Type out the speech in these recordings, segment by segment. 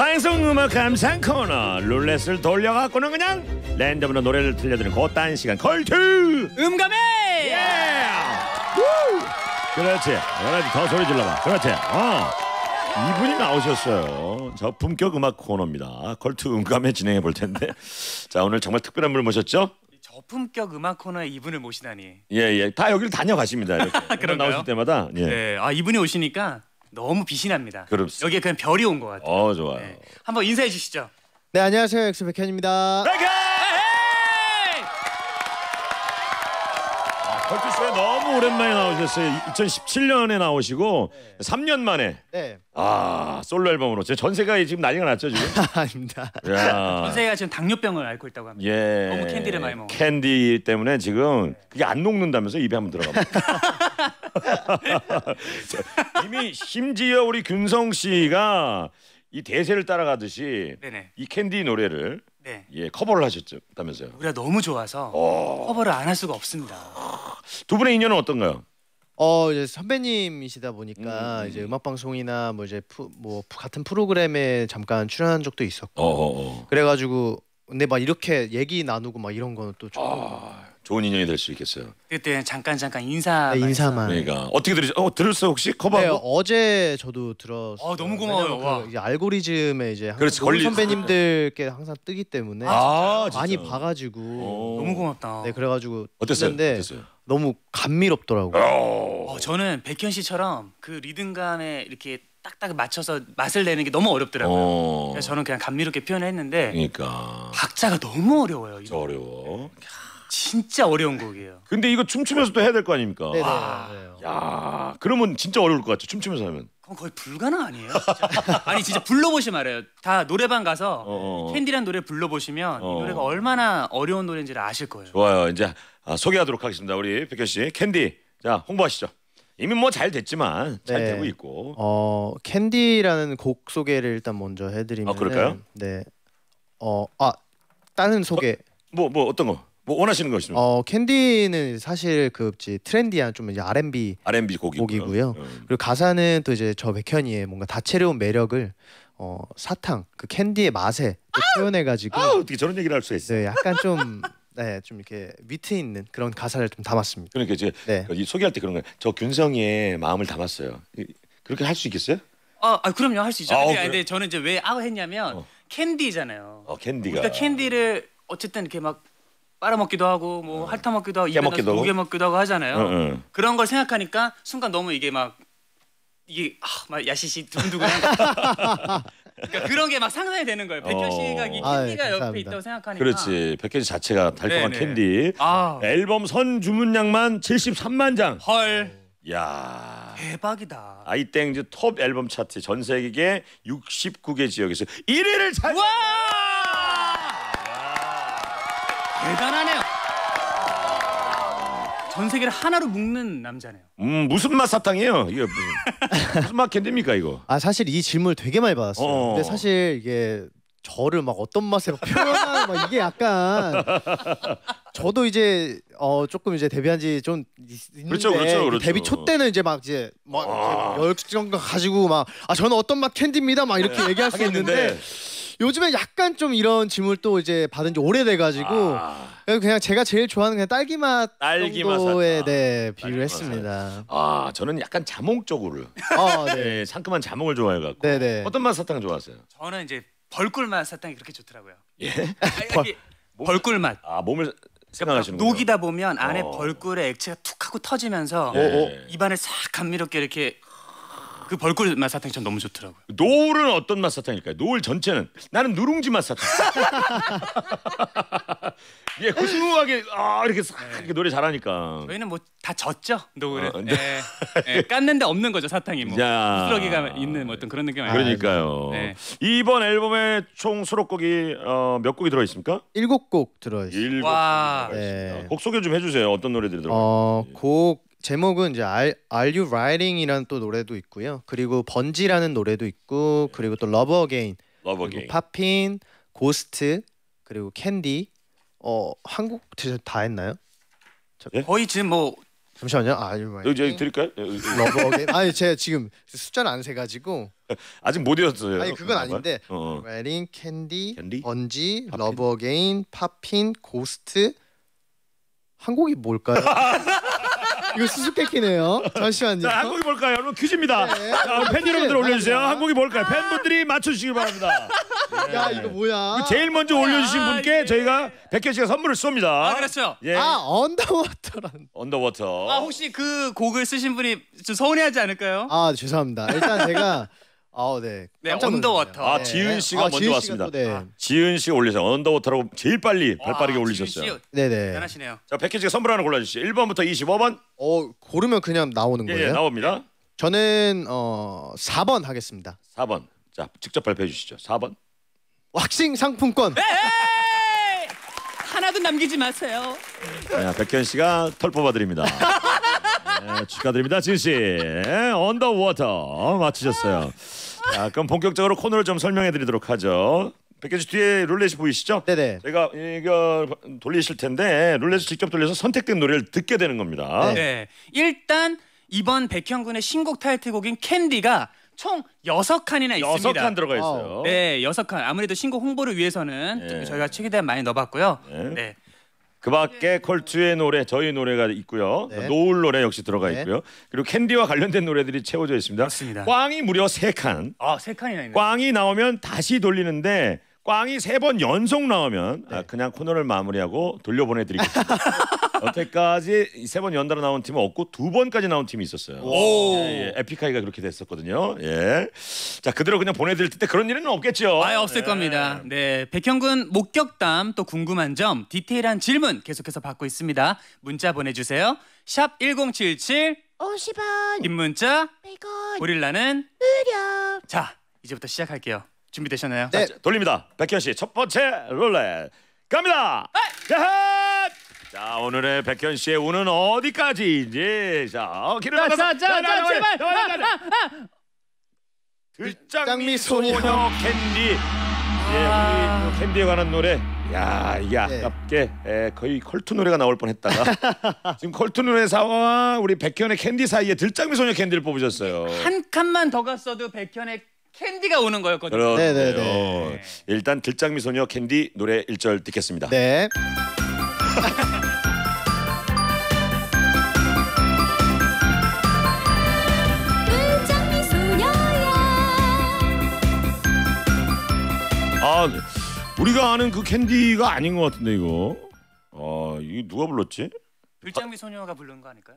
사행성 음악 감상 코너. 룰렛을 돌려갖고는 그냥 랜덤으로 노래를 들려드리는 곧단 시간. 걸투 음감에 예! 우! 그렇지. 그렇지 더 소리 질러봐. 그렇지. 어. 이분이 나오셨어요. 저품격 음악 코너입니다. 걸투 음감에 진행해 볼 텐데. 자 오늘 정말 특별한 분을 모셨죠? 저품격 음악 코너에 이분을 모시다니. 예예. 다 여기를 다녀가십니다 이렇게. 그런가요? 나오실 때마다. 예. 네, 아 이분이 오시니까 너무 빛이 납니다. 그렇습니다. 여기에 그냥 별이 온 것 같아요. 어 좋아요 네. 한번 인사해 주시죠. 네 안녕하세요 엑소 백현입니다. 백현! 컬투쇼에 너무 오랜만에 나오셨어요 2017년에 나오시고 3년 만에 네 아 솔로 앨범으로 제 전 세계가 지금 난리가 났죠 지금 아닙니다. 야. 선생가 지금 당뇨병을 앓고 있다고 합니다. 예. 너무 캔디를 많이 먹어. 캔디 때문에 지금 그게 안 녹는다면서 입에 한번 들어가. 자, 이미 심지어 우리 균성 씨가 이 대세를 따라가듯이 네네. 이 캔디 노래를 네. 예 커버를 하셨다면서요. 우리가 너무 좋아서 어. 커버를 안 할 수가 없습니다. 두 분의 인연은 어떤가요? 어 이제 선배님이시다 보니까 음. 이제 음악 방송이나 뭐 이제 푸, 뭐 푸- 같은 프로그램에 잠깐 출연한 적도 있었고 어. 그래가지고 근데 막 이렇게 얘기 나누고 막 이런 거는 또 처음. 아, 좋은 인연이 될 수 있겠어요. 그때 잠깐 잠깐 인사. 네, 인사만. 그러니까 어떻게 들으셨? 어 들었어요 혹시 네 커버하고? 어제 저도 들었어요. 어, 너무 고마워요. 와. 그 이제 알고리즘에 이제 그렇지, 걸리- 선배님들께 항상 뜨기 때문에 아, 많이 진짜? 봐가지고 어. 너무 고맙다. 네 그래가지고 어땠어요? 어땠어요? 너무 감미롭더라고요. 어. 어, 저는 백현 씨처럼 그 리듬감에 이렇게 딱딱 맞춰서 맛을 내는 게 너무 어렵더라고요. 어. 그래서 저는 그냥 감미롭게 표현했는데 그러니까 박자가 너무 어려워요. 어려워. 진짜 어려운 곡이에요. 근데 이거 춤추면서 또 해야 될 거 아닙니까? 네네. 와. 맞아요. 야, 그러면 진짜 어려울 것 같죠. 춤추면서 하면. 그건 거의 불가능 아니에요? 진짜? 아니 진짜 불러보시면 알아요. 다 노래방 가서 어, 어. 캔디란 노래 불러보시면 어. 이 노래가 얼마나 어려운 노래인지를 아실 거예요. 좋아요. 이제 아, 소개하도록 하겠습니다. 우리 백현 씨, 캔디. 자, 홍보하시죠. 이미 뭐 잘 됐지만 잘 네. 되고 있고. 어 캔디라는 곡 소개를 일단 먼저 해드리면 아, 그럴까요? 네. 어아 다른 소개. 뭐 뭐 어떤 거? 뭐 원하시는 거 있으면 어 캔디는 사실 그 이제 trendy한 좀 이제 R&B R&B 곡이고요. 곡이고요. 음. 그리고 가사는 또 이제 저 백현이의 뭔가 다채로운 매력을 어 사탕 그 캔디의 맛에 또 표현해가지고 아, 어떻게 저런 얘기를 할 수가 있어요? 네 약간 좀 네, 좀 이렇게 위트 있는 그런 가사를 좀 담았습니다. 그러니까 이제 네. 이 소개할 때 그런 거예요. 저 균성이의 마음을 담았어요. 이- 그렇게 할 수 있겠어요? 아, 아 그럼요 할 수 있죠. 아, 근데, 어, 그래? 근데 저는 이제 왜 아우 했냐면 어. 캔디잖아요. 어, 캔디가. 우리가 캔디를 어쨌든 이렇게 막 빨아먹기도 하고 뭐 핥아먹기도 하고 입에 넣어서 하고. 녹여먹기도 하고 하잖아요. 응, 응. 그런 걸 생각하니까 순간 너무 이게 막 이게 아, 막 야시시 두근두근한 그러니까 그런 게 막 상상이 되는 거예요. 백현 어. 씨가 이 아, 캔디가 네, 옆에 감사합니다. 있다고 생각하니까 그렇지. 백현 씨 자체가 달콤한 네네. 캔디. 아, 앨범 선 주문량만 73만 장. 헐 야. 대박이다. 아이땡즈 톱 앨범 차트 전 세계 69개 지역에서 1위를 차. 와 대단하네요. 전 세계를 하나로 묶는 남자네요. 음 무슨 맛 사탕이에요? 이게 무슨 무슨 맛 캔디입니까 이거? 아 사실 이 질문을 되게 많이 받았어요. 어. 근데 사실 이게 저를 막 어떤 맛에 막 표현하는 막 이게 약간 저도 이제 어 조금 이제 데뷔한 지 좀 있는데 그렇죠, 그렇죠, 그렇죠. 데뷔 초 때는 이제 막 이제 막 아. 열정 가지고 막 아 저는 어떤 맛 캔디입니다 막 이렇게 얘기할 수 하겠는데. 있는데 요즘에 약간 좀 이런 질문을 또 이제 받은 지 오래돼 가지고 아, 그냥 제가 제일 좋아하는 그냥 딸기 맛 딸기 맛 정도에. 네 비유를 맛 했습니다. 아 저는 약간 자몽 쪽으로 아 네. 네, 상큼한 자몽을 좋아해갖고 네네. 어떤 맛 사탕 좋아하세요? 저는 이제 벌꿀맛 사탕이 그렇게 좋더라고요. 예? 아니, 이게 벌꿀맛. 아 몸을 생각하시는 녹이다 보면 안에 어. 벌꿀의 액체가 툭 하고 터지면서 예. 입안을 싹 감미롭게 이렇게 그 벌꿀 맛 사탕이 전 너무 좋더라고요. 노을은 어떤 맛 사탕일까요? 노을 전체는 나는 누룽지 맛 사탕. 예, 고소하게 아 이렇게 싹 이렇게 노래 잘하니까. 저희는 뭐 다 졌죠 노을은. 어, 네. 예, 예, 깠는데 없는 거죠 사탕이 뭐. 야. 부스러기가 있는 뭐 어떤 그런 느낌 아니에요. 그러니까요. 네. 이번 앨범에 총 수록곡이 어, 몇 곡이 들어 있습니까? 일곱 곡 들어 있어요. 일곱 와. 곡이 들어있습니다. 네. 곡 소개 좀 해주세요. 어떤 노래들이 들어? 어, 곡 제목은 이제 Are, Are You Riding이라는 또 노래도 있고요. 그리고 Bungee라는 노래도 있고 그리고 또 Love Again, Lover 그리고 게임. Poppin', Ghost, 그리고 캔디. 어, 한국 다 했나요? 거의 지금 뭐 잠시만요. 아, 여기 드릴까요? 여기, 여기. Love Again. 아니 제가 지금 숫자를 안 세가지고. 아직 못 외웠어요. 아니 그건 아닌데. 어. Riding, 캔디, 캔디? Bungee? Love Again, Poppin', Ghost. 한 곡이 뭘까요? 이거 수수께끼네요. 잠시만요. 자, 한 곡이 뭘까요? 여러분 퀴즈입니다. 네. 자, 팬 여러분들. 올려주세요. 맞아요. 한 곡이 뭘까요? 팬분들이 맞춰주시기 바랍니다. 야 이거 뭐야? 그 제일 먼저 올려주신 아, 분께 이게. 저희가 백현 씨가 선물을 쏩니다. 아 그렇죠. 예. 아 언더워터란. 언더워터. 아 혹시 그 곡을 쓰신 분이 좀 서운해하지 않을까요? 아 죄송합니다. 일단 제가 아 네. 네, 깜짝 Underwater. 아, 지은 씨가 먼저 지은 왔습니다. 또, 네. 아. 지은 씨가 올리세요. Underwater라고 제일 빨리 발 빠르게 와, 올리셨어요. 씨 네네. 대단하시네요. 자, 백현 씨가 선물 하나 골라 주시죠. 1번부터 25번. 어 고르면 그냥 나오는 예, 거예요? 예, 나옵니다. 저는 어 4번 하겠습니다. 4번. 자, 직접 발표해 주시죠. 4번. 왁싱 상품권. 에이! 하나도 남기지 마세요. 자, 백현 씨가 털 뽑아 드립니다. 네, 축하드립니다, 지은 씨. Underwater 맞히셨어요. 자, 그럼 본격적으로 코너를 좀 설명해드리도록 하죠. 백현 씨 뒤에 룰렛이 보이시죠? 네네. 제가 이거 돌리실 텐데 룰렛을 직접 돌려서 선택된 노래를 듣게 되는 겁니다. 네. 네. 일단 이번 백현군의 신곡 타이틀곡인 캔디가 총 여섯 칸이나 여섯 있습니다. 칸 들어가 있어요. 네, 여섯 칸. 아무래도 신곡 홍보를 위해서는 좀 네. 저희가 최대한 많이 넣어봤고요. 네. 네. 그 밖에 컬투의 노래, 저희 노래가 있고요. 네. 노을 노래 역시 들어가 네. 있고요. 그리고 캔디와 관련된 노래들이 채워져 있습니다. 맞습니다. 꽝이 무려 세 칸. 아, 세 칸이나 있네. 꽝이 나오면 다시 돌리는데 꽝이 세 번 연속 나오면 네. 아, 그냥 코너를 마무리하고 돌려보내드리겠습니다. 여태까지 세 번 연달아 나온 팀은 없고 두 번까지 나온 팀이 있었어요. 오. 예, 예. 에픽하이가 그렇게 됐었거든요. 예. 자 그대로 그냥 보내드릴 텐데 그런 일은 없겠죠. 아예 없을 예. 겁니다. 네, 백현군 목격담 또 궁금한 점, 디테일한 질문 계속해서 받고 있습니다. 문자 보내주세요. 샵 #1077 50원, 긴 문자 100원, 고릴라는 무료. 자 이제부터 시작할게요. 준비되셨나요? 네. 자, 돌립니다. 백현 씨 첫 번째 룰렛 갑니다. 야하! 자 오늘의 백현 씨의 운은 어디까지인지 자 길을 자, 막아서 자, 자, 자, 제발. 나와, 나와, 나와. 들장미 소녀 소녀. 캔디 예, 아. 우리 캔디에 관한 노래 야 이게 네. 아깝게 에, 거의 컬투 노래가 나올 뻔했다가 지금 컬투 노래사와 우리 백현의 캔디 사이에 들장미 소녀 캔디를 뽑으셨어요. 한 칸만 더 갔어도 백현의 캔디가 오는 거였거든요. 네네 네. 일단 들장미 소녀 캔디 노래 1절 듣겠습니다. 네. 아 우리가 아는 그 캔디가 아닌 것 같은데 이거. 아 이게 누가 불렀지? 불장미 소녀가 부른 거 아닐까요?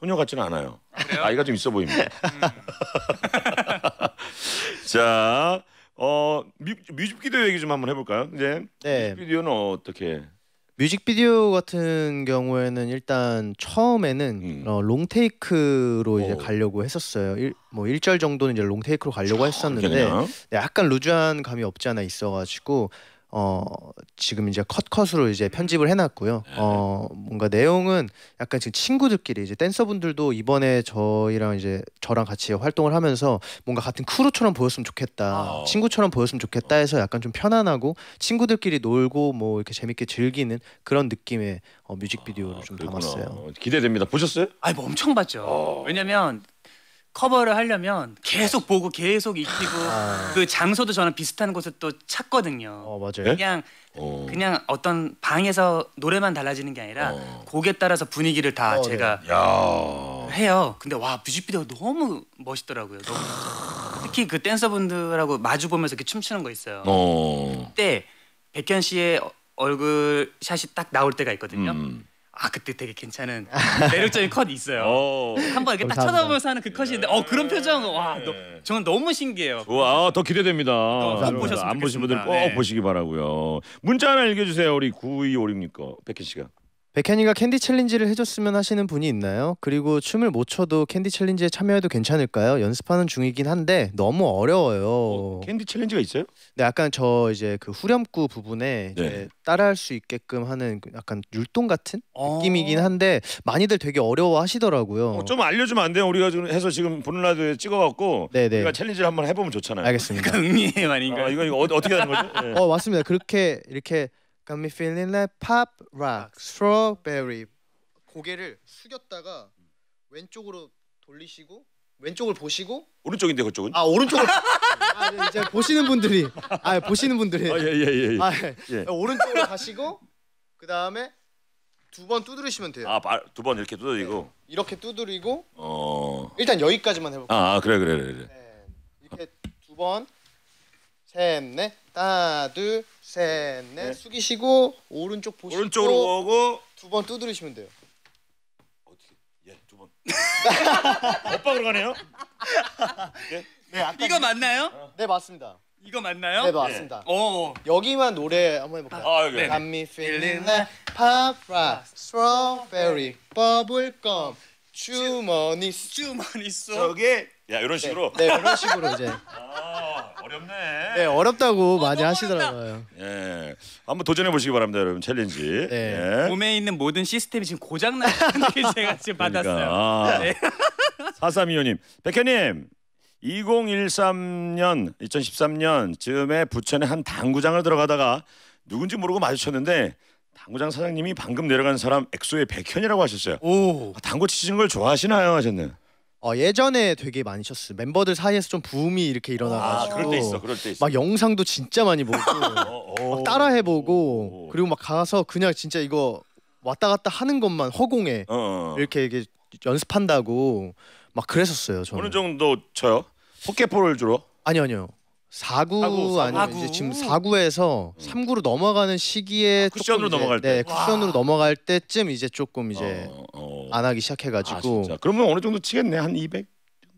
소녀 같지는 않아요. 그래요? 나이가 좀 있어 보입니다. 자, 어 뮤, 뮤직비디오 얘기 좀 한번 해볼까요? 이제 네. 뮤직비디오는 어떻게? 뮤직비디오 같은 경우에는 일단 처음에는 음. 어, 롱테이크로 이제 오. 가려고 했었어요. 일, 뭐 1절 정도는 이제 롱테이크로 가려고 했었는데 그냥 네, 약간 루즈한 감이 없지 않아 있어가지고 어 지금 이제 컷컷으로 이제 편집을 해놨고요. 네. 어 뭔가 내용은 약간 지금 친구들끼리 이제 댄서분들도 이번에 저희랑 이제 저랑 같이 활동을 하면서 뭔가 같은 크루처럼 보였으면 좋겠다, 아. 친구처럼 보였으면 좋겠다 해서 약간 좀 편안하고 친구들끼리 놀고 뭐 이렇게 재밌게 즐기는 그런 느낌의 어, 뮤직비디오를 좀 그렇구나. 담았어요. 기대됩니다. 보셨어요? 아니 뭐 엄청 봤죠. 어. 왜냐면 커버를 하려면 계속 보고 계속 익히고 아. 그 장소도 저는 비슷한 곳을 또 찾거든요. 어 맞아요. 그냥 어. 그냥 어떤 방에서 노래만 달라지는 게 아니라 어. 곡에 따라서 분위기를 다 어, 제가 야. 해요. 근데 와 뮤직비디오 너무 멋있더라고요. 너무 특히 그 댄서분들하고 마주 보면서 이렇게 춤추는 거 있어요. 어. 그때 백현 씨의 어- 얼굴 샷이 딱 나올 때가 있거든요. 음. 아 그때 되게 괜찮은 매력적인 컷이 있어요. 어. 한번 이렇게 딱. 쳐다보면서 하는 그 컷인데 어 그런 표정 와 너, 저는 너무 신기해요. 좋아, 아, 더 기대됩니다. 꼭 여러분, 보셨으면 안 보신 분들 꼭 좋겠습니다. 네. 보시기 바라고요. 문자 하나 읽어주세요, 우리 9256니까 백현 씨가. 백현이가 캔디 challenge를 해줬으면 하시는 분이 있나요? 그리고 춤을 못 춰도 캔디 challenge에 참여해도 괜찮을까요? 연습하는 중이긴 한데 너무 어려워요. 어, 캔디 challenge가 있어요? 근데 약간 저 이제 그 후렴구 부분에 이제 네. 따라할 수 있게끔 하는 그 약간 율동 같은 어. 느낌이긴 한데 많이들 되게 어려워하시더라고요. 어, 좀 알려주면 안 돼요? 우리가 지금 해서 지금 보는 라디오에 찍어갖고 네네. 우리가 challenge를 한번 해보면 좋잖아요. 알겠습니다. 그 응리의 말인가? 아, 이거 이거 어, 어떻게 하는 거죠? 예. 어 맞습니다. 그렇게 이렇게 Got me feeling like pop rock, strawberry, 고개를 숙였다가 왼쪽으로 돌리시고 왼쪽을 보시고 오른쪽인데 그쪽은? 아 오른쪽을 아, 네, 이제 보시는 분들이 아 보시는 분들이 예예 예. 예, 아, 예. 예. 오른쪽으로 가시고 그 다음에 두 번 두드리시면 돼요. 아두 번 이렇게 두드리고. 이렇게 두드리고 어. 일단 여기까지만 해볼게요. 아, 아 그래 그래 그래. 그래. 네. 이렇게 두 번, 셋, 넷, 하나, 둘, 셋, 넷 네. 숙이시고 오른쪽 보시고 오른쪽으로 오고 두 번 두드리시면 돼요. 어떻게? 예, 두 번. 엇박으로 가네요. 네, 아까 이거 맞나요? 네 맞습니다. 이거 맞나요? 네 맞습니다. 오. 여기만 노래 한번 해볼까요? 아, 여기. 네. Got me feeling like pop rock, strawberry, bubblegum, 주머니 수- 주머니 속. 저기 야 이런 식으로. 네 이런 식으로 이제 아, 어렵네. 네 어렵다고 많이 하시더라고요. 예. 한번 도전해 보시기 바랍니다, 여러분. 챌린지. 네. 예. 몸에 있는 모든 시스템이 지금 고장 나는 게 제가 지금 받았어요. 그러니까. 네. 4325님, 백현님, 2013년, 2013년 즈음에 부천에 한 당구장을 들어가다가 누군지 모르고 마주쳤는데 당구장 사장님이 방금 내려간 사람 엑소의 백현이라고 하셨어요. 오. 아, 당구 치시는 걸 좋아하시나요? 하셨네. 어, 예전에 되게 많이 쳤어요. 멤버들 사이에서 좀 붐이 이렇게 아, 일어나가지고 그럴 때 있어, 그럴 때 있어. 막 영상도 진짜 많이 보고 어, 어. 막 따라해보고 오. 그리고 막 가서 그냥 진짜 이거 왔다 갔다 하는 것만 허공에 어, 어. 이렇게, 이렇게 연습한다고 막 그랬었어요. 저는. 어느 정도 쳐요? 포켓볼을 주로? 아니요 아니요. 4구, 사구, 아니면 사구. 이제 지금 4구에서 3구로 넘어가는 시기에 아, 쿠션으로 조금 이제, 넘어갈 때? 네 쿠션으로 넘어갈 때쯤 이제 조금 이제 어, 어. 안 하기 아, 시작해가지고 진짜. 그러면 어느 정도 치겠네? 한 200?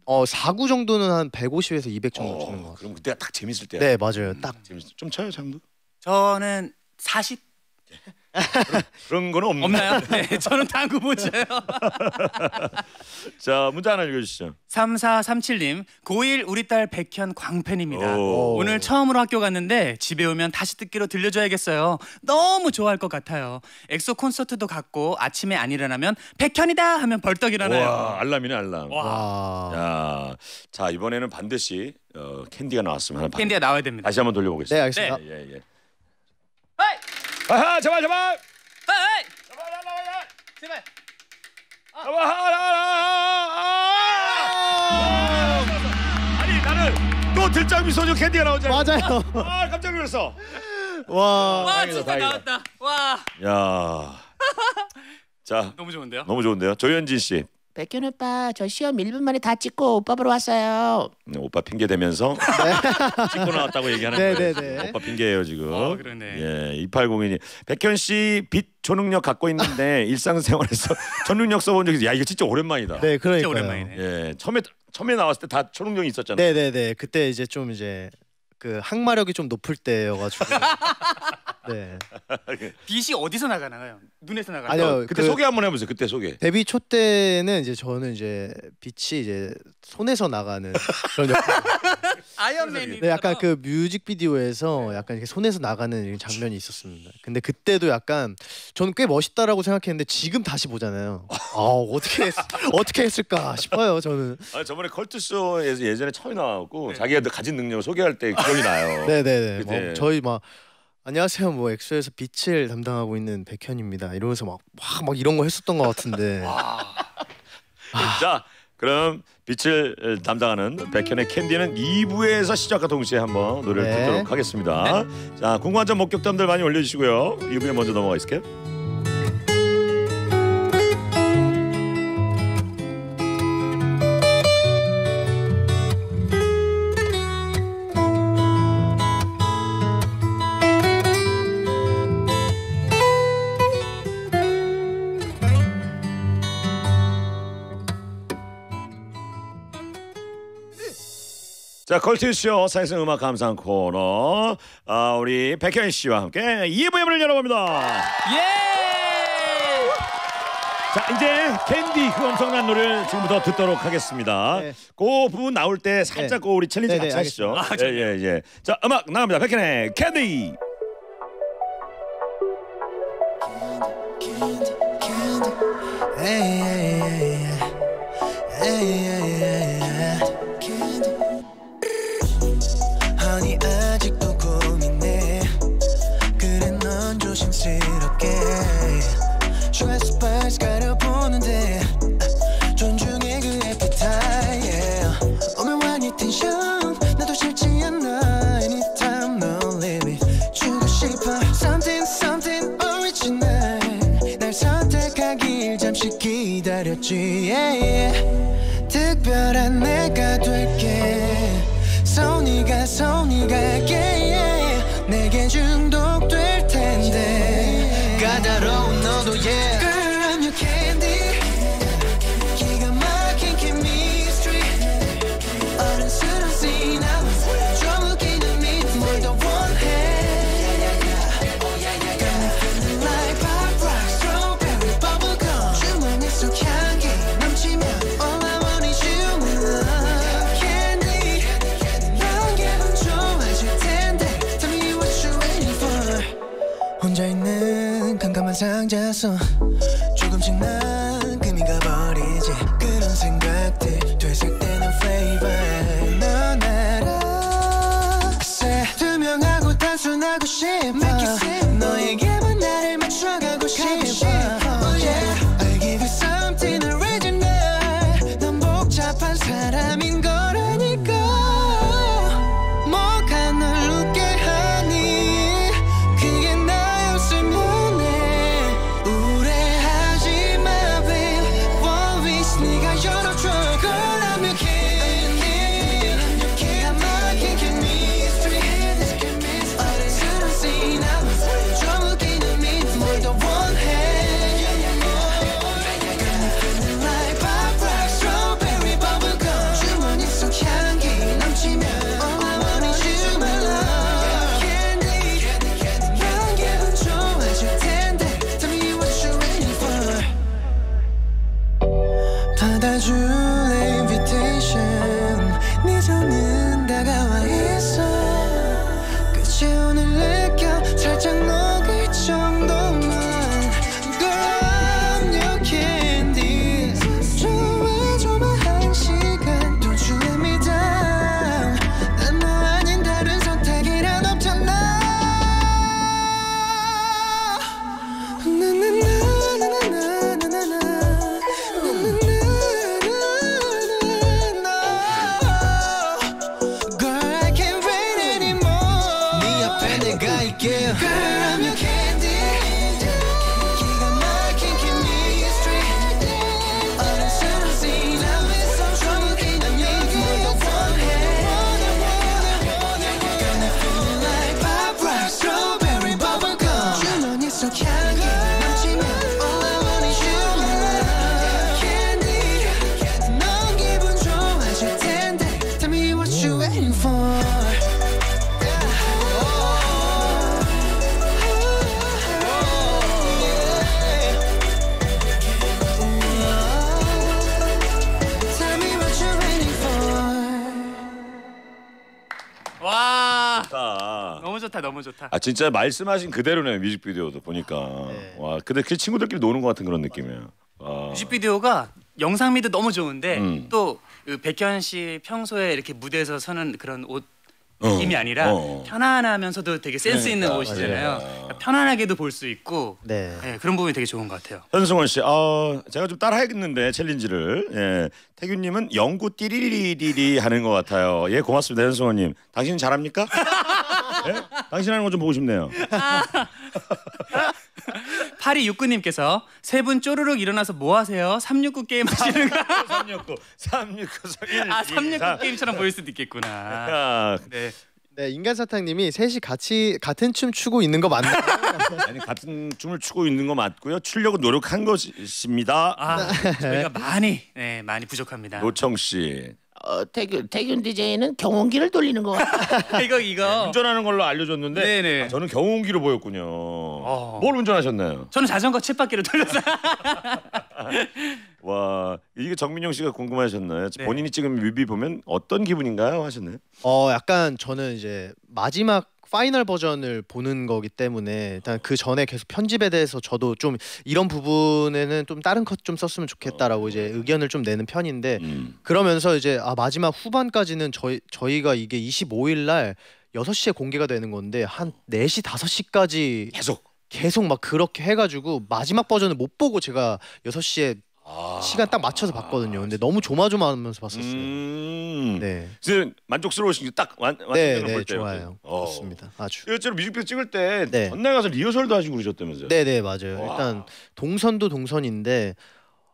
어 4구 정도는 한 150에서 200 정도 치는 것 어, 같아요. 그럼 그때가 딱 재밌을 때야. 네 맞아요. 딱 재밌. 좀 쳐요, 장도? 저는 40 그런 거는 없는. 없나요? 네, 저는 당구 못 쳐요. 자, 문제 하나 읽어주시죠. 3437님, 고1 우리 딸 백현 광팬입니다. 오. 오늘 처음으로 학교 갔는데 집에 오면 다시 듣기로 들려줘야겠어요. 너무 좋아할 것 같아요. 엑소 콘서트도 갔고 아침에 안 일어나면 백현이다 하면 벌떡 일어나요. 와, 알람이네 알람. 와. 와. 야, 자 이번에는 반드시 어, 캔디가 나왔으면 하는 반- 캔디가 나와야 됩니다. 다시 한번 돌려보겠습니다. 네 알겠습니다. 예, 예, 예. 하이! 아하, 잡아, 잡아, 하이! 잡아, 잡아, 잡아, 제발. 잡아, 아! 아니 나는 또 들장미 소녀 캔디가 나오지? 맞아요. 아, 깜짝 놀랐어. 와. 와, 진짜 다행이다. 나왔다. 와. 야, 자 너무 좋은데요? 너무 좋은데요. 조현진 씨, 백현 오빠 저 시험 1분 만에 다 찍고 오빠 보러 왔어요. 네, 오빠 핑계 대면서 찍고 나왔다고 얘기하는 네, 거예요. 네, 네. 오빠 핑계예요 지금. 어, 그러네. 예, 2802님. 백현 씨빛 초능력 갖고 있는데 일상생활에서 초능력 써본 적 있어. 야 이거 진짜 오랜만이다. 네 진짜 그러니까요. 오랜만이네. 예, 처음에 처음에 나왔을 때 다 초능력이 있었잖아. 네네 네 그때 이제 좀 이제 그 항마력이 좀 높을 때여가지고 네 빛이 어디서 나가나요? 눈에서 나가나요? 아니요 그때 그 소개 한번 해보세요. 그때 소개. 데뷔 초 때는 이제 저는 이제 빛이 이제 손에서 나가는 그런 역할. 아이언맨이. 네, 약간 그 뮤직비디오에서 약간 이렇게 손에서 나가는 이런 장면이 있었습니다. 근데 그때도 약간 저는 꽤 멋있다라고 생각했는데 지금 다시 보잖아요. 아 어떻게 했, 어떻게 했을까 싶어요. 저는. 아 저번에 컬투쇼에서 예전에 처음 나왔고 네. 자기가 가진 능력을 소개할 때 기억이 나요. 네네네. 그때. 뭐 저희 막 안녕하세요. 뭐 엑소에서 빛을 담당하고 있는 백현입니다. 이러면서 막 막 막 이런 거 했었던 것 같은데. 자, 그럼 빛을 담당하는 백현의 캔디는 2부에서 시작과 동시에 한번 노래를 네. 듣도록 하겠습니다. 자, 궁금한 점 목격담들 많이 올려주시고요. 2부에 먼저 넘어가 있을게요. 자, 컬투쇼 사회성 음악 감상 코너 아, 우리 백현 씨와 함께 2부의 문을 열어봅니다. 예! 자, 이제 캔디 그 엄청난 노래를 지금부터 듣도록 하겠습니다. 네. 그 부분 나올 때 살짝 네. 그 우리 challenge 네, 네, 같이 하시죠. 아, 예, 예, 예. 자, 음악 나갑니다. 백현의 캔디. 아니 깜깜한 상자 속 진짜 말씀하신 그대로네요 뮤직비디오도 보니까 네. 와 근데 그 친구들끼리 노는 것 같은 그런 느낌이에요. 와. 뮤직비디오가 영상미도 너무 좋은데 음. 또 그 백현 씨 평소에 이렇게 무대에서 서는 그런 옷 어, 느낌이 아니라 어. 편안하면서도 되게 센스 있는 그러니까, 옷이잖아요. 맞아요. 그러니까 편안하게도 볼 수 있고 네. 네, 그런 부분이 되게 좋은 것 같아요. 현승원 씨, 어, 제가 좀 따라하겠는데 챌린지를 예, 태균님은 영구 띠리리리리 하는 것 같아요. 예, 고맙습니다, 현승원님. 당신 잘합니까? 예? 당신 하는 거 좀 보고 싶네요. 8269님께서 세 분 쪼르륵 일어나서 뭐 하세요? 369 게임 하시는 거? 369, 369, 31, 아369 게임처럼 보일 수도 있겠구나. 아, 네. 네, 인간 사탕님이 셋이 같이 같은 춤 추고 있는 거 맞나요? 아니 같은 춤을 추고 있는 거 맞고요. 추려고 노력한 것입니다. 아 저희가 많이 네 많이 부족합니다. 노청 씨. 어, 태균 태균 DJ는 경운기를 돌리는 것 같아. 이거 이거 운전하는 걸로 알려줬는데 네네. 아, 저는 경운기로 보였군요. 뭘 운전하셨나요? 저는 자전거 쳇바퀴로 돌려서 와 이게 정민영 씨가 궁금하셨나요? 네. 본인이 찍은 뮤비 보면 어떤 기분인가요? 하셨나요? 어, 약간 저는 이제 마지막 파이널 버전을 보는 거기 때문에 일단 그 전에 계속 편집에 대해서 저도 좀 이런 부분에는 좀 다른 컷 좀 썼으면 좋겠다라고 이제 의견을 좀 내는 편인데 음. 그러면서 이제 아 마지막 후반까지는 저희 저희가 이게 25일 날 6시에 공개가 되는 건데 한 4시 5시까지 계속 계속 막 그렇게 해 가지고 마지막 버전을 못 보고 제가 6시에 시간 딱 맞춰서 봤거든요. 근데 너무 조마조마하면서 봤었어요. 음. 네. 만족스러우신 게딱 완, 네, 완성을 네, 볼 때요. 좋아요. 어. 좋습니다. 아주. 실제로 뮤직비디오 찍을 때 네. 전날 가서 리허설도 하시고 그러셨다면서요? 네, 네, 맞아요. 와. 일단 동선도 동선인데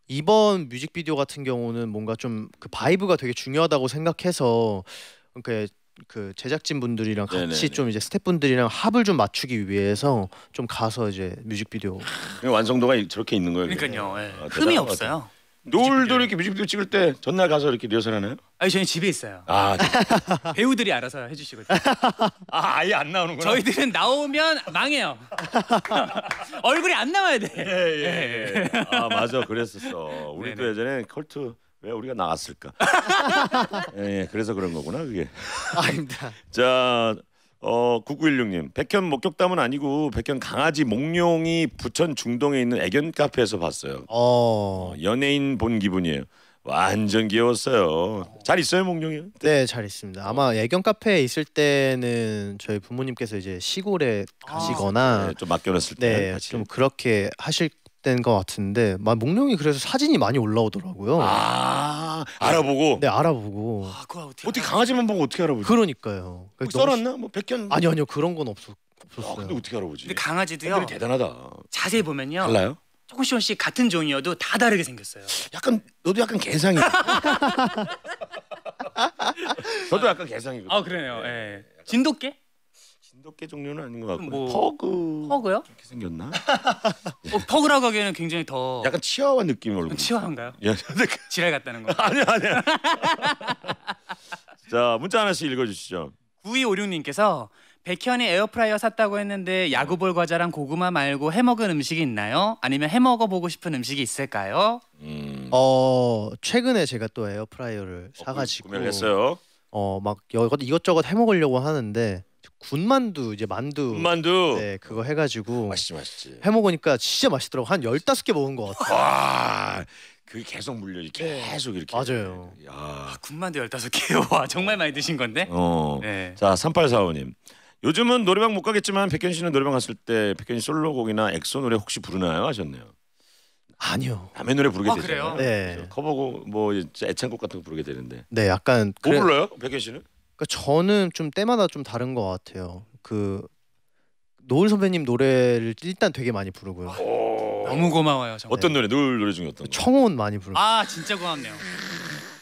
이번 뮤직비디오 같은 경우는 뭔가 좀 그 vibe가 되게 중요하다고 생각해서 그, 그 제작진 분들이랑 같이 네네네. 좀 이제 스태프분들이랑 합을 좀 맞추기 위해서 좀 가서 이제 뮤직비디오 그 완성도가 저렇게 있는 거예요. 그러니까요. 예. 아, 흠이 대단한 것 없어요. 노을도 이렇게 뮤직비디오 찍을 때 전날 가서 이렇게 리허설 하나요? 아니 저희 집에 있어요. 아, 진짜. 배우들이 알아서 해주시거든요. 아 아예 안 나오는구나. 저희들은 나오면 망해요. 얼굴이 안 나와야 돼. 예, 예, 예. 아 맞아 그랬었어. 우리도 네네. 예전에 컬트 왜 우리가 나왔을까? 예, 예, 그래서 그런 거구나 그게. 아닙니다. 자, 어 9916님 백현 목격담은 아니고 백현 강아지 몽룡이 부천 중동에 있는 애견 카페에서 봤어요. 어, 어, 연예인 본 기분이에요. 완전 귀여웠어요. 잘 있어요 몽룡이? 네, 잘 있습니다. 아마 애견 카페에 있을 때는 저희 부모님께서 이제 시골에 가시거나 네, 좀 맡겨놨을 때 네, 같이. 좀 그렇게 하실 때인 것 같은데 막 목룡이 그래서 사진이 많이 올라오더라고요. 아 알아보고 네, 알아보고. 아, 그거 어떻게? 어떻게 강아지만 보고 어떻게 알아보지? 그러니까요. 뭐 써놨나? 뭐 백현? 아니요, 아니요. 그런 건 없었 아, 없었어요. 근데 어떻게 알아보지? 근데 강아지도요. 대단하다. 자세히 보면요. 달라요? 조금씩 조금씩 같은 종이어도 다 다르게 생겼어요. 약간 너도 약간 개상이야. 저도 약간 개상이거든. 아 그러네요. 예. 진돗개? 진돗개 종류는 아닌 것 같고 뭐- 퍼그 퍼그요? 이렇게 생겼나? 어, 퍼그라고 하기에는 굉장히 더 약간 치와와 느낌 얼굴. 야, 근데 그- 지랄 같다는 거. 아니야 아니야. 자 문자 하나씩 읽어주시죠. 9256님께서 백현이 에어프라이어 샀다고 했는데 야구볼 과자랑 고구마 말고 해먹은 음식이 있나요? 아니면 해먹어 보고 싶은 음식이 있을까요? 음, 어 최근에 제가 또 에어프라이어를 사가지고 구매를 했어요. 어막 이것저것 해 먹으려고 하는데 군만두 이제 만두 군만두 네 그거 해가지고 맛있지 맛있지. 해 먹으니까 진짜 맛있더라고 한 열다섯 개 먹은 것 같아요. 와, 그게 계속 물려지 계속 이렇게. 맞아요. 야, 군만두 15개요. 와 정말 많이 드신 건데? 어. 네. 자 3845님 요즘은 노래방 못 가겠지만 백현 씨는 노래방 갔을 때 백현이 솔로곡이나 엑소 노래 혹시 부르나요 하셨네요. 아니요. 남의 노래 부르게 아, 되잖아요. 그래요? 네. 커버곡 뭐 애창곡 같은 거 부르게 되는데 네 약간 뭐 그래- 불러요 백현 씨는? 그러니까 저는 좀 때마다 좀 다른 것 같아요. 그 노을 선배님 노래를 일단 되게 많이 부르고요. 너무 고마워요. 정말. 어떤 노래 노래 노래 중에 어떤 거? 청혼 많이 부르고. 아 진짜 고맙네요.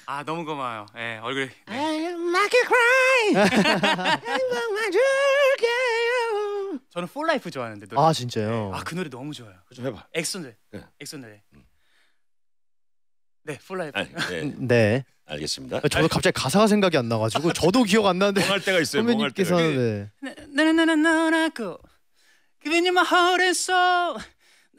아 너무 고마워요. 예 얼굴. 네. I'm like a cry. 행복만 줄게요. 저는 For Life 좋아하는데 노래. 아 진짜요? 아그 노래 너무 좋아요. 좀 해봐. 엑소 노래. 네. 엑소 노래. 네 For Life. 아니, 네, 네. 알겠습니다. 저도 갑자기 가사가 생각이 안 나가지고 저도 기억 안 나는데 멍할 때가 있어요. 선배님께서는 네. 나나나나나고 Giving you my heart and soul.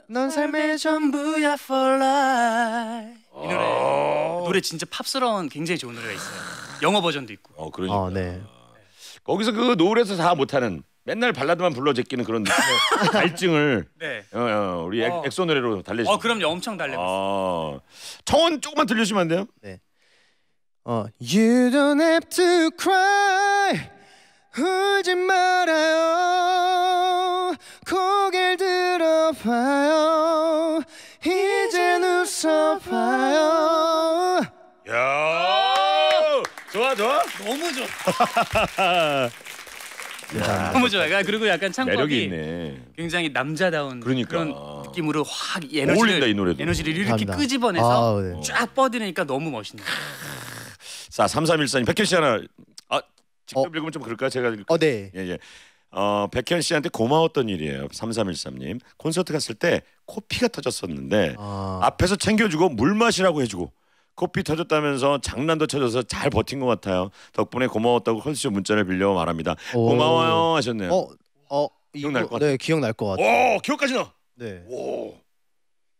넌 삶의 전부야 for life. 이 노래. 어. 노래 진짜 팝스러운 굉장히 좋은 노래가 있어요. 영어 버전도 있고. 어 그러니까. 아, 네. 거기서 그 노을에서 다 못하는 맨날 발라드만 불러 제끼는 그런 느낌의 갈증을 네. 어, 어, 우리 엑- 어. 엑소 노래로 달래주. 어 그럼요 엄청 달래고. 아, 청원 조금만 들려주시면 안 돼요? 어 You don't have to cry 울지 말아요 고개를 들어봐요 이젠 웃어봐요 야, 좋아 좋아. 너무 좋아. 너무 좋아요. 그리고 약간 창법이 있네. 굉장히 남자다운 그러니까. 그런 느낌으로 확 에너지를 어울린다, 이 노래도. 에너지를 이렇게 감사합니다. 끄집어내서 아, 네. 쫙 뻗으니까 너무 멋있네요. 자, 3314님 백현 씨 하나 아 직접 어. 읽으면 좀 그럴까요? 제가 읽... 어 네. 예, 예. 어, 백현 씨한테 고마웠던 일이에요. 3313님. 콘서트 갔을 때 코피가 터졌었는데 아, 앞에서 챙겨주고 물 마시라고 해주고 코피 터졌다면서 장난도 쳐줘서 잘 버틴 것 같아요. 덕분에 고마웠다고 컬쇼 문자를 빌려 말합니다. 오. 고마워요 하셨네요. 어, 어 기억날 이거- 것 같아. 네, 기억날 것 같아요. 오 기억까지 나. 네. 오.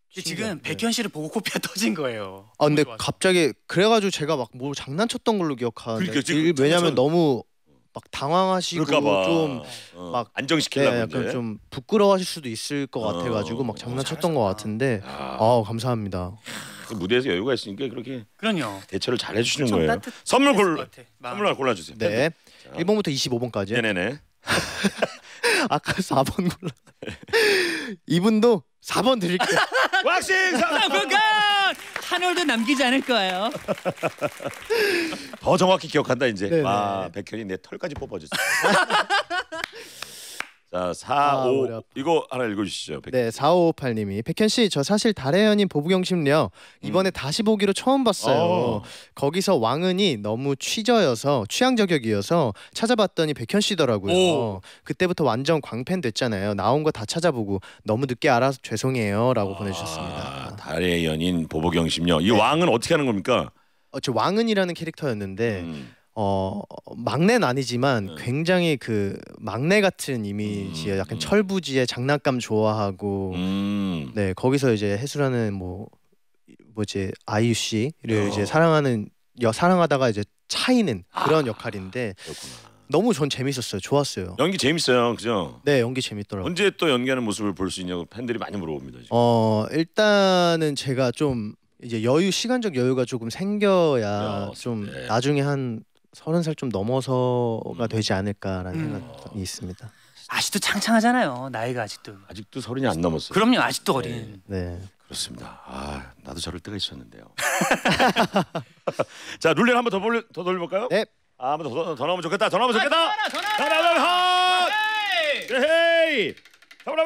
지금 신기하네. 백현 씨를 보고 코피가 터진 거예요. 아 근데. 갑자기 그래가지고 제가 막뭐 장난쳤던 걸로 기억하는데 그러니까 지금 일- 왜냐면 장난쳐- 너무 막 당황하시고 그럴까봐 좀 어, 막- 안정시키려고 네. 약간 좀 부끄러워하실 수도 있을 것 어, 같아가지고 어, 막 장난쳤던 것 같은데 아, 아 감사합니다. 그 무대에서 여유가 있으니까 그렇게 그럼요. 대처를 잘 해주시는 엄청 거예요. 선물 골것 같아, 마음. 선물 하나 골라주세요. 네. 1번부터 25번까지. 네네네. 아까 4번 골라. 이분도 4번 드릴게요. 왁싱 사- 상품권 한 올도 남기지 않을 거예요. 더 정확히 기억한다 이제. 네네. 와 백현이 내 털까지 뽑아줬어. 자 자, 4, 아, 5 머리 아파. 이거 하나 읽어 주시죠. 백... 네, 4558님이 백현 씨, 저 사실 달의 연인 보부경심녀 이번에 다시 보기로 처음 봤어요. 어. 거기서 왕은이 너무 취저여서 취향 저격이어서 찾아봤더니 백현 씨더라고요. 오. 그때부터 완전 광팬 됐잖아요. 나온 거 다 찾아보고 너무 늦게 알아서 죄송해요라고 보내주셨습니다. 아, 달의 연인 보보경심녀. 이 왕은 어떻게 하는 겁니까? 어, 저 왕은이라는 캐릭터였는데 음. 어 막내는 아니지만 네. 굉장히 그 막내 같은 이미지에 음, 약간 음. 철부지에 장난감 좋아하고 음. 네 거기서 이제 해수라는 뭐 뭐지 아이유 씨를 어. 이제 사랑하는 여 사랑하다가 이제 차이는 그런 아. 역할인데 그렇구나. 너무 전 재밌었어요 좋았어요 연기 재밌어요. 그죠? 네 연기 재밌더라고요 언제 또 연기하는 모습을 볼 수 있냐고 팬들이 많이 물어봅니다. 지금. 어 일단은 제가 좀 이제 여유 시간적 여유가 조금 생겨야 야, 좀 네. 나중에 한 서른 살 좀 넘어서가 음. 되지 않을까라는 음. 생각이 있습니다 아직도 창창하잖아요. 나이가 아직도. 아직도 서른이 안 넘었어요. 그럼요. 아직도 어린. 네 그렇습니다. 아, 나도 저럴 때가 있었는데요. 자, 룰렛 한번 더, 돌려, 더 돌려볼까요? 네. 아, 한번 더, 더 나오면 좋겠다. 더 나오면 좋겠다. 더더 나오면 하! 헤이! 한번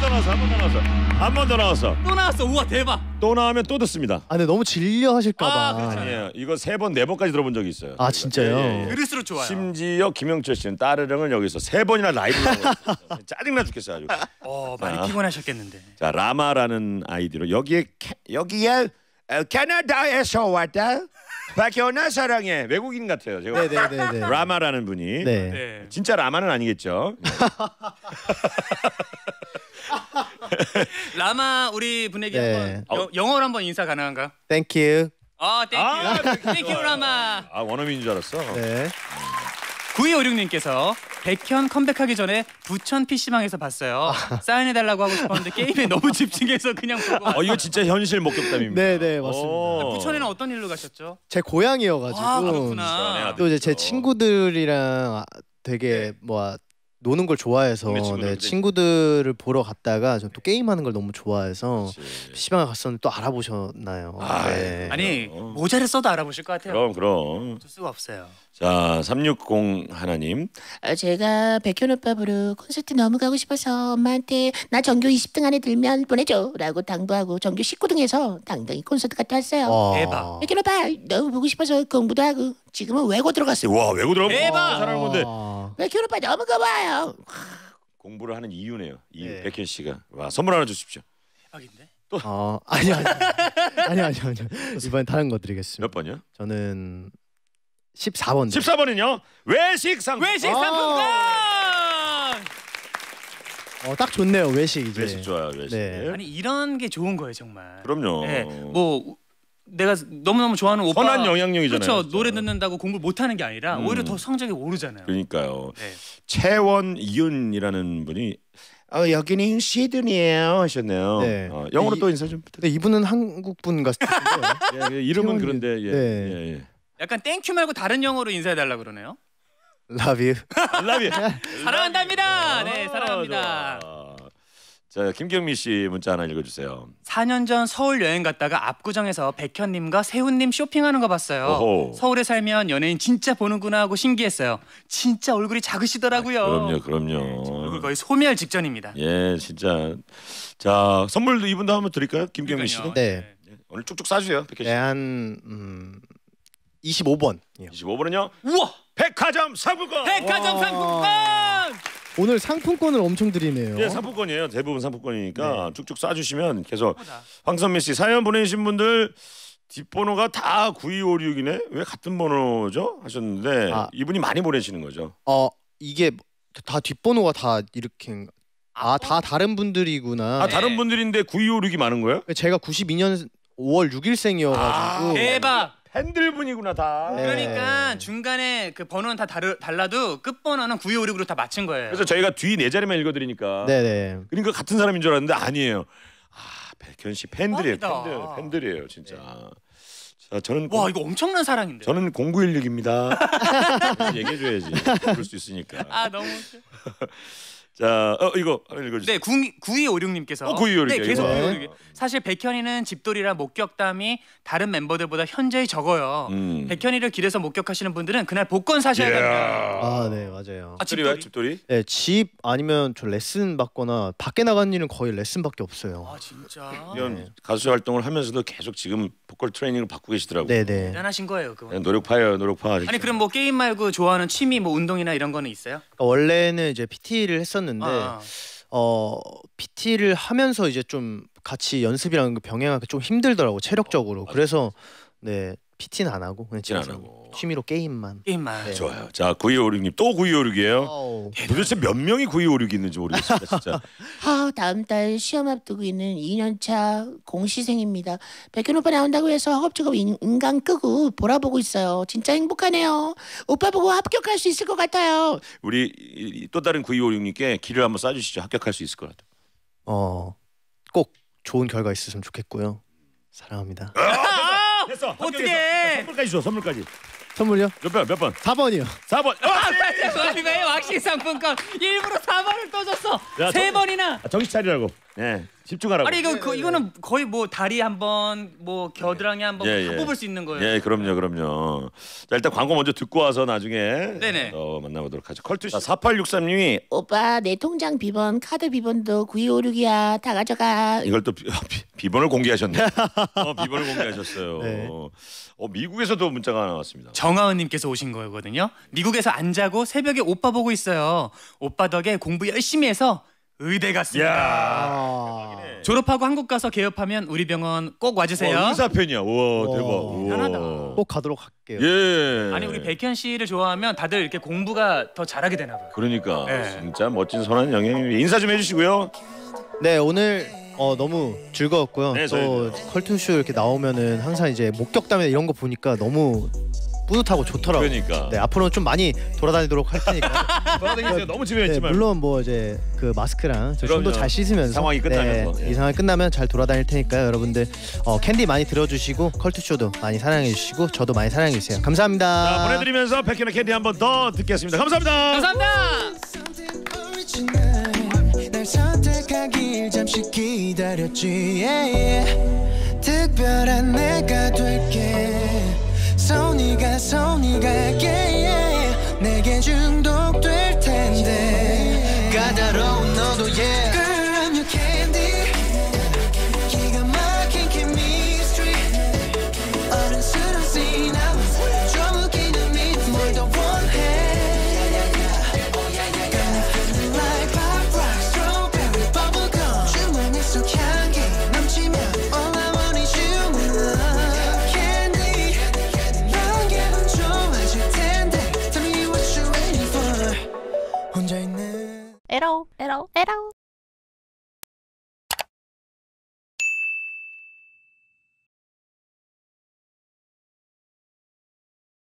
더 나왔어, 한번더 나왔어, 한 번 더 나왔어. 또 나왔어. 우와 대박. 또 나오면 또 듣습니다. 아 근데 너무 질려 하실까봐 아, 그렇죠. 아니에요, 이거 세 번, 네 번까지 들어본 적이 있어요. 아, 진짜요? 예, 예. 그럴수록 좋아요. 심지어 김영철 씨는 따르릉을 여기서 세 번이나 라이브로 하고 있어요. 짜증나 죽겠어요 아주. 어 많이 자. 피곤하셨겠는데. 자 라마라는 아이디로 여기에 캐, 여기에 어, 캐나다에서 왔다 백현아 사랑해 외국인 같아요 제가 네네네네 라마라는 분이 네. 네. 진짜 라마는 아니겠죠 라마 우리 분에게 네. 한번 여- 영어로 한번 인사 가능한가요? Thank you 아, 아, Thank you. Thank you 라마. 아 원어민인 줄 알았어 네 9256님께서 백현 컴백하기 전에 부천 PC방에서 봤어요. 사인해달라고 하고 싶었는데 게임에 너무 집중해서 그냥 보고 어 이거 진짜 현실 목격담입니다 네 네 맞습니다 오. 부천에는 어떤 일로 가셨죠? 제 고향이어가지고 아 그렇구나. 또 이제 제. 친구들이랑 아, 되게 뭐 노는 걸 좋아해서 동네 친구들, 네, 그치? 친구들을 보러 갔다가 전 또 게임하는 걸 너무 좋아해서 그렇지. PC방에 갔었는데 또 알아보셨나요? 아, 네. 아니 어. 모자를 써도 알아보실 것 같아요. 그럼 그럼 어쩔 수가 없어요. 자 360 하나님 어, 제가 백현 오빠 보러 콘서트 너무 가고 싶어서 엄마한테 나 전교 20등 안에 들면 보내줘라고 당부하고 전교 19등에서 당당히 콘서트 갔다 왔어요. 와. 대박. 백현 오빠 너무 보고 싶어서 공부도 하고 지금은 외고 들어갔어요. 와 외고 들어가 대박! 잘하는 건데 아, 백현 오빠 너무 고마워요. 공부를 하는 이유네요 이유 네. 백현 씨가 와 선물 하나 주십시오 대박인데? 어, 아니 아니 아니 아니 아니 이번엔 다른 거 드리겠습니다. 몇 번이요? 저는 14번 14번은요 외식 상 외식 아. 상품권. 어, 딱 좋네요 외식 이제. 외식 좋아요 외식 네. 아니 이런 게 좋은 거예요 정말. 그럼요 네, 뭐 내가 너무 너무 좋아하는 오빠. 선한 영향력이잖아요 그렇죠. 진짜. 노래 듣는다고 공부를 못하는 게 아니라 음. 오히려 더 성적이 오르잖아요. 그러니까요 네. 채원 이윤이라는 분이 어, 여기는 시드니예요 하셨네요 네. 어, 영어로 이- 또 인사 좀 근데 이분은 한국 분 같은데요. 예, 예, 이름은 채원이윤. 그런데 예, 네. 예, 예. 약간 Thank you 말고 다른 영어로 인사해 달라 그러네요. Love you. Love you 사랑한답니다. 네, 사랑합니다. 자 김경미 씨 문자 하나 읽어 주세요 4년 전 서울 여행 갔다가 압구정에서 백현 님과 세훈 님 쇼핑하는 거 봤어요. 오호. 서울에 살면 연예인 진짜 보는구나 하고 신기했어요. 진짜 얼굴이 작으시더라고요. 그럼요 그럼요 네, 얼굴 거의 소멸 직전입니다. 예 진짜 자 선물도 이분도 한번 드릴까요 김경미 씨도. 네. 오늘 쭉쭉 싸주세요 백현 씨 네, 한 음, 25번이요. 25번은요 우와! 백화점 상품권 백화점 와. 상품권! 오늘 상품권을 엄청 드리네요. 예 상품권이에요 대부분 상품권이니까 네. 쭉쭉 싸주시면 계속 황선미 씨 사연 보내주신 분들 뒷번호가 다 9256이네 왜 같은 번호죠 하셨는데 아. 이분이 많이 보내시는 거죠 어 이게 다 뒷번호가 다 이렇게 아 다 다른 분들이구나. 아 네. 다른 분들인데 9256이 많은 거예요 제가 92년 5월 6일생이어가지고 아, 대박! 팬들 분이구나 다 네. 그러니까 중간에 그 번호는 다 다르, 달라도 끝 번호는 9256으로 다 맞춘 거예요. 그래서 저희가 뒤 네 자리만 읽어드리니까 네네. 그러니까 같은 사람인 줄 알았는데 아니에요 아 백현 씨 팬들이에요. 팬들 팬들이에요 진짜 자 저는 와 이거 엄청난 사랑인데. 저는 0916입니다 얘기해줘야지 그럴 수 있으니까 아 너무 웃겨. 자, 어 이거 한번 읽어주세요. 네, 9256님께서 어, 9256 네, 계속 이거. 9256. 사실 백현이는 집돌이라 목격담이 다른 멤버들보다 현저히 적어요. 음. 백현이를 길에서 목격하시는 분들은 그날 복권 사셔야 됩니다. 아, 네, 맞아요. 아, 집돌이 왜 집돌이. 집돌이? 네, 집 아니면 저 레슨 받거나 밖에 나가는 일은 거의 레슨밖에 없어요. 아, 진짜. 이런 가수 활동을 하면서도 계속 지금 보컬 트레이닝을 받고 계시더라고요. 네, 네. 대단하신 거예요, 그거. 네, 노력파예요, 노력파. 아니 그럼 뭐 게임 말고 좋아하는 취미 뭐 운동이나 이런 거는 있어요? 원래는 이제 PT를 했었는데 아, 어 PT를 하면서 이제 좀 같이 연습이랑 그 병행하기 좀 힘들더라고 체력적으로. 그래서 네 PT는 안 하고 그냥 PT는 안 하고. 취미로 게임만. 게임만. 네. 좋아요. 자, 9256님 또 9256이에요. 아우. 도대체 몇 명이 9256이 있는지 모르겠습니다, 진짜. 아, 다음 달 시험 앞두고 있는 2년차 공시생입니다. 백현 오빠 나온다고 해서 허겁지겁 인- 인강 끄고 보라보고 있어요. 진짜 행복하네요. 오빠 보고 합격할 수 있을 것 같아요. 우리 또 다른 9256님께 길을 한번 쏴주시죠. 합격할 수 있을 것 같아요. 어 꼭 좋은 결과 있으면 좋겠고요. 사랑합니다. 됐어. 어떡해. 선물까지 줘. 선물까지. 선물요? 몇 번? 몇 번? 4번이요. 4번. 아, 저희가의 왁싱 상품권 일부러 4번을 떠줬어. 야, 세 저- 번이나. 아, 정신 차리라고. 네. 집중하라고. 아니 이거 그, 이거는 거의 뭐 다리 한 번, 뭐 겨드랑이 한번 예, 다 예. 뽑을 수 있는 거예요. 예, 그럼요, 그럼요. 자, 일단 광고 먼저 듣고 와서 나중에 네네. 어, 만나보도록 하죠. 컬투 4863님이 오빠 내 통장 비번 카드 비번도 9256이야. 다 가져가. 이걸 또 비, 비, 번을 공개하셨네. 어, 비번을 공개하셨어요. 네. 어, 미국에서도 문자가 나왔습니다. 정하은님께서 오신 거거든요. 미국에서 안 자고 새벽에 오빠 보고 있어요. 오빠 덕에 공부 열심히 해서 의대 갔습니다. 졸업하고 한국 가서 개업하면 우리 병원 꼭 와주세요. 와, 의사편이야. 우와, 와. 대박. 우와. 편하다. 꼭 가도록 할게요. 예. 아니 우리 백현 씨를 좋아하면 다들 이렇게 공부가 더 잘하게 되나 봐요. 그러니까 네. 진짜 멋진 선한 영향이 인사 좀 해주시고요. 네 오늘 어, 너무 즐거웠고요. 네, 또. 컬투쇼 이렇게 나오면은 항상 이제 목격담이나 이런 거 보니까 너무 뿌듯하고 좋더라고요. 그러니까. 네 앞으로는 좀 많이 돌아다니도록 할 테니까. 돌아다니세요. 너무 집에 네. 물론 뭐 이제 그 마스크랑 저 그럼요. 손도 잘 씻으면서 상황이 끝나면서, 네, 예. 이 상황 끝나면 잘 돌아다닐 테니까요. 여러분들 어, 캔디 많이 들어주시고 컬투쇼도 많이 사랑해 주시고 저도 많이 사랑해 주세요. 감사합니다. 자, 보내드리면서 백현의 캔디 한 번 더 듣겠습니다. 감사합니다. 감사합니다. 손이 가 손이 갈게 yeah.